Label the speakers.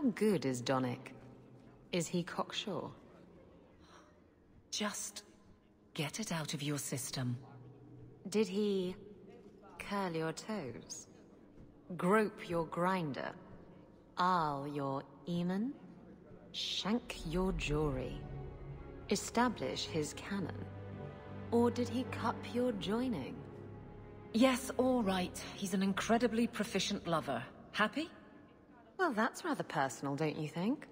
Speaker 1: How good is Donnic? Is he cocksure?
Speaker 2: Just get it out of your system.
Speaker 1: Did he curl your toes? Grope your grinder? Aal your eamon? Shank your jewelry? Establish his cannon? Or did he cup your joining?
Speaker 2: Yes, all right. He's an incredibly proficient lover. Happy?
Speaker 1: Well, that's rather personal, don't you think?